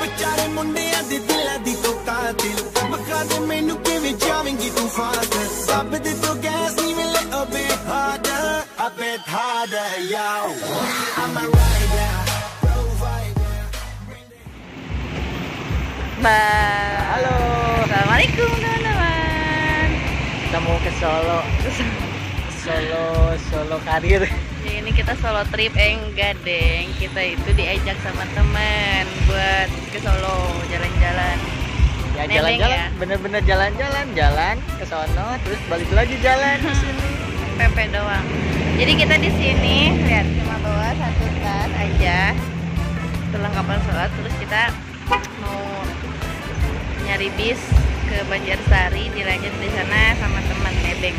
ਵਿਚਾਰੇ ਮੁੰਡਿਆਂ ਦੇ ਦਿਲਾਂ ਦੀ ਤੋ ਕਾਤਿਲ ਬਖਾ ਦੇ ਮੈਨੂੰ ਕਿਵੇਂ ਜਾਵੇਂਗੀ ਤੂੰ ਫਾਸਟ ਸਭ ਦੇ ਤੋਂ ਗੈਸ ਨਹੀਂ ਮਿਲੇ a bit harder a bit harder yo I'm a rider provider Ba Halo, Assalamualaikum teman-teman kita mau ke Solo. Solo, Solo karir. Ini kita solo trip eh enggak deng. Kita itu diajak sama teman Buat ke Solo jalan-jalan. Ya jalan-jalan, ya? bener-bener jalan-jalan, jalan ke sono, terus balik lagi jalan ke sini. PP doang. Jadi kita di sini lihat cuma bawa satu tas aja. Perlengkapan sholat Terus kita mau nyari bis ke Banjarsari dilanjut di sana sama teman nebeng.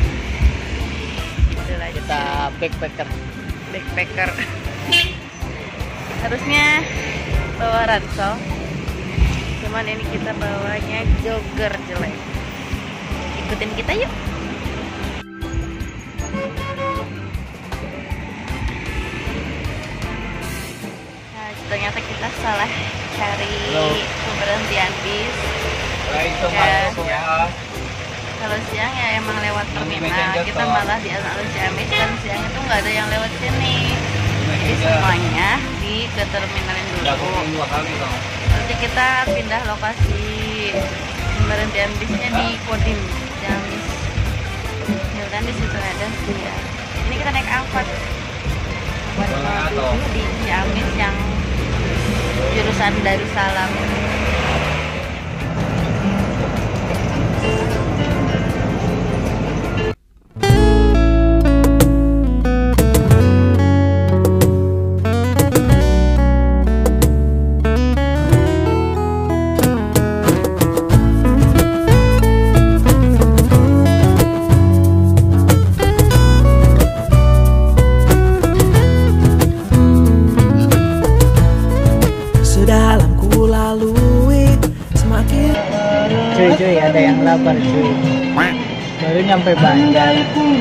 Gitu lah. Kita backpacker. Backpacker harusnya bawa ransel cuman ini kita bawanya jogger jelek ikutin kita yuk nah ternyata kita salah cari Halo. pemberhentian bis Waalaikumsalam. Ya. Kalau siang ya emang lewat terminal. kita malah di alun-alun Ciamis dan siang itu nggak ada yang lewat sini. Jadi semuanya di ke terminal yang dulu nanti kita pindah lokasi. Pemberhentian bisnya di Kodim. Ciamis mudah di situ ada ya. Ini kita naik angkot. Angkot di Ciamis yang jurusan Darussalam Cuy, cuy, ada yang lapar cuy. Baru nyampe. Udah lapar.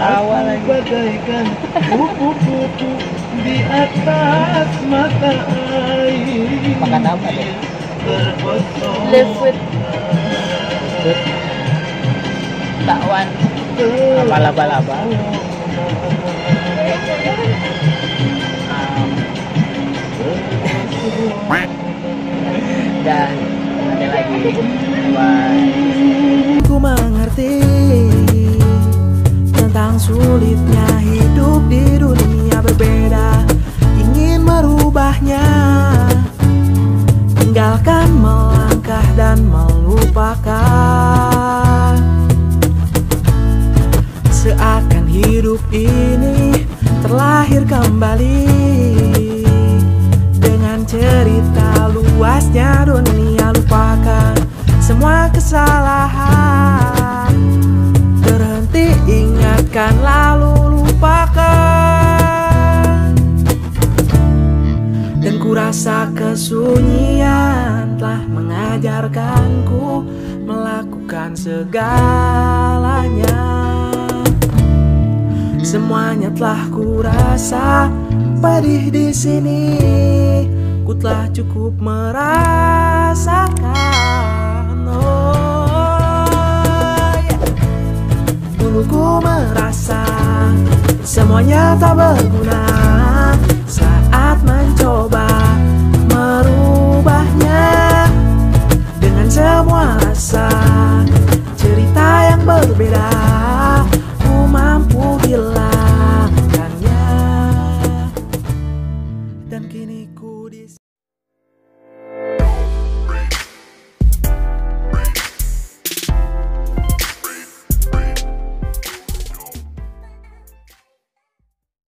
Awal lagi. bagaikan kupu-kupu di atas mata air Makan apa deh? live with bakwan Apa laba-laba? Bye. Ku mengerti tentang sulitnya hidup di dunia berbeda. Ingin merubahnya. Tinggalkan melangkah dan melupakan. Seakan hidup ini terlahir kembali. Dengan cerita luasnya dunia lupakan kesalahan Berhenti ingatkan lalu lupakan Dan ku rasa kesunyian telah mengajarkanku Melakukan segalanya Semuanya telah ku rasa pedih di sini. Ku telah cukup merasakan. Oh, ku merasa semuanya tak berguna saat